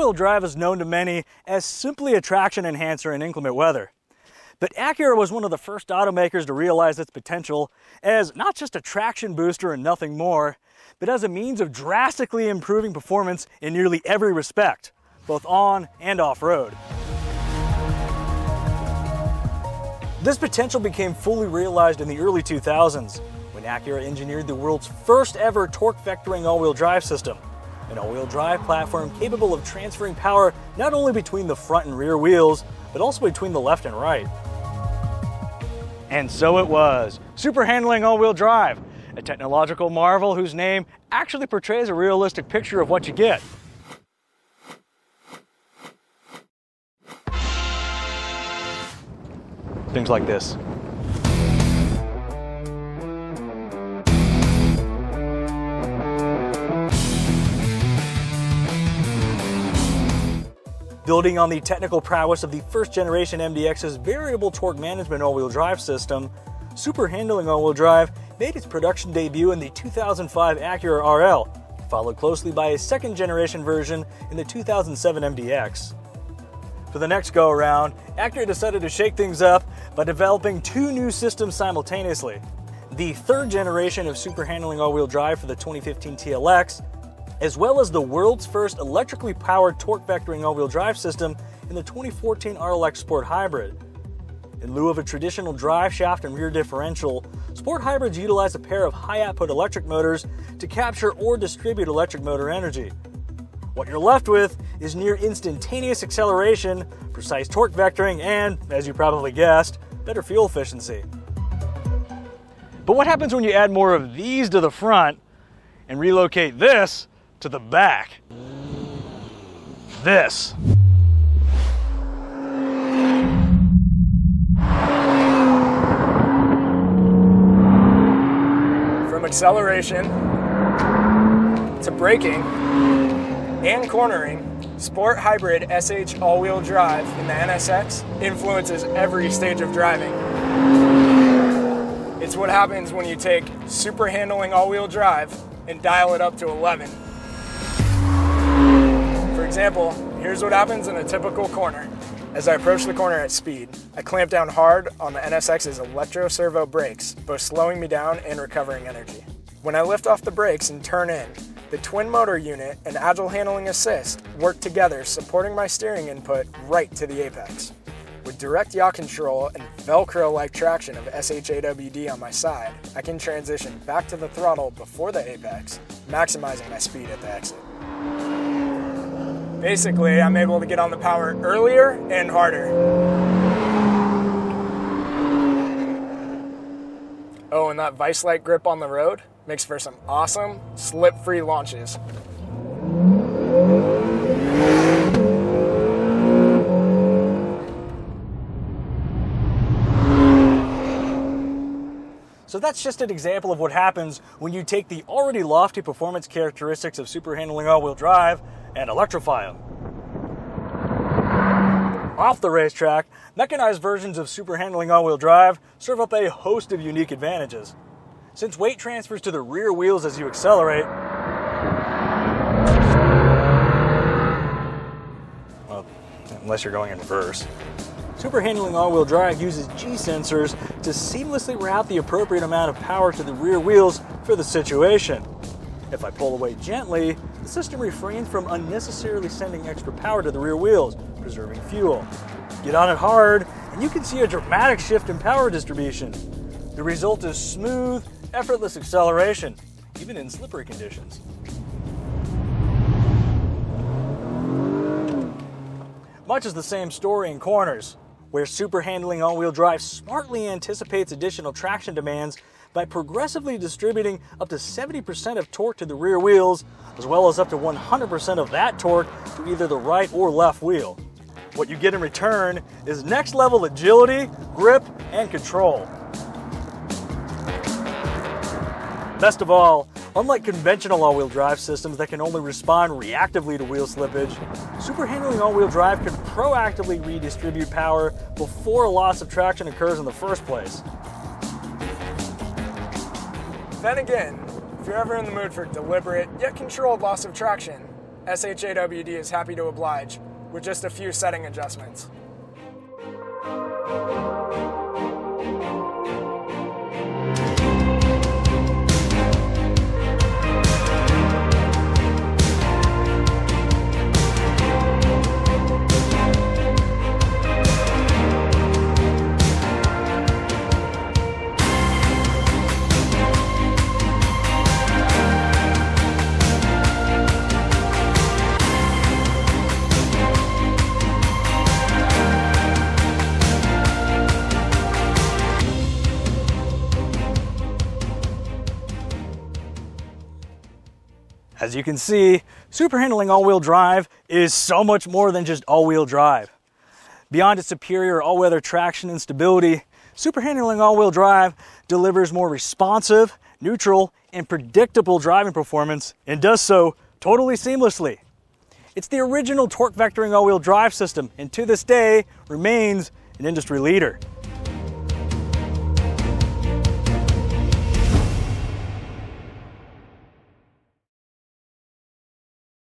all-wheel drive is known to many as simply a traction enhancer in inclement weather. But Acura was one of the first automakers to realize its potential as not just a traction booster and nothing more, but as a means of drastically improving performance in nearly every respect, both on and off-road. This potential became fully realized in the early 2000s when Acura engineered the world's first ever torque vectoring all-wheel drive system, an all-wheel drive platform capable of transferring power not only between the front and rear wheels, but also between the left and right. And so it was, super handling all-wheel drive, a technological marvel whose name actually portrays a realistic picture of what you get. Things like this. Building on the technical prowess of the first generation MDX's variable torque management all-wheel drive system, Super Handling all-wheel drive made its production debut in the 2005 Acura RL, followed closely by a second generation version in the 2007 MDX. For the next go around, Acura decided to shake things up by developing two new systems simultaneously. The third generation of super handling all wheel drive for the 2015 TLX, as well as the world's first electrically powered torque vectoring all wheel drive system in the 2014 RLX Sport Hybrid. In lieu of a traditional drive shaft and rear differential, Sport Hybrids utilize a pair of high output electric motors to capture or distribute electric motor energy. What you're left with is near instantaneous acceleration, precise torque vectoring, and, as you probably guessed, better fuel efficiency. But what happens when you add more of these to the front and relocate this to the back? This. From acceleration to braking and cornering, Sport Hybrid SH all-wheel drive in the NSX influences every stage of driving. It's what happens when you take super handling all-wheel drive and dial it up to 11. For example, here's what happens in a typical corner. As I approach the corner at speed, I clamp down hard on the NSX's electro servo brakes, both slowing me down and recovering energy. When I lift off the brakes and turn in, the twin motor unit and agile handling assist work together, supporting my steering input right to the apex. With direct yaw control and Velcro-like traction of SHAWD on my side, I can transition back to the throttle before the apex, maximizing my speed at the exit. Basically, I'm able to get on the power earlier and harder. Oh, and that vice-like grip on the road? makes for some awesome slip-free launches. So that's just an example of what happens when you take the already lofty performance characteristics of super handling all-wheel drive and electrify them. Off the racetrack, mechanized versions of super handling all-wheel drive serve up a host of unique advantages. Since weight transfers to the rear wheels as you accelerate, well, unless you're going in reverse, Super handling all-wheel drive uses G-sensors to seamlessly route the appropriate amount of power to the rear wheels for the situation. If I pull away gently, the system refrains from unnecessarily sending extra power to the rear wheels, preserving fuel. Get on it hard, and you can see a dramatic shift in power distribution. The result is smooth, effortless acceleration, even in slippery conditions. Much is the same story in corners, where super handling all-wheel drive smartly anticipates additional traction demands by progressively distributing up to 70% of torque to the rear wheels, as well as up to 100% of that torque to either the right or left wheel. What you get in return is next level agility, grip, and control. Best of all, unlike conventional all-wheel drive systems that can only respond reactively to wheel slippage, super handling all-wheel drive can proactively redistribute power before a loss of traction occurs in the first place. Then again, if you're ever in the mood for deliberate yet controlled loss of traction, SHAWD is happy to oblige with just a few setting adjustments. As you can see, super handling all-wheel drive is so much more than just all-wheel drive. Beyond its superior all-weather traction and stability, super handling all-wheel drive delivers more responsive, neutral, and predictable driving performance and does so totally seamlessly. It's the original torque vectoring all-wheel drive system and to this day remains an industry leader.